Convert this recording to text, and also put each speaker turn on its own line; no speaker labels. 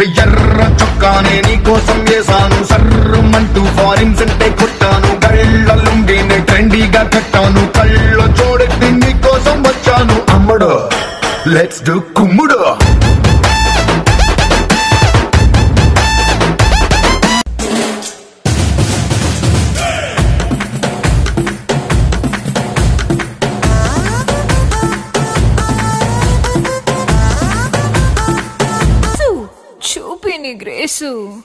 ఎర్ర చొక్కానే నీకోసం వేసాను సర్రమంటూ ఫారిన్ సెంటే కొట్టాను. కళ్ళ లుంగిని ట్రెండీగా కట్టాను. కళ్ళ చూడెత్తి నీకోసం వచ్చాను. అమ్మడు లెట్స్ డు కుమ్ముడు.
Open Ingresso.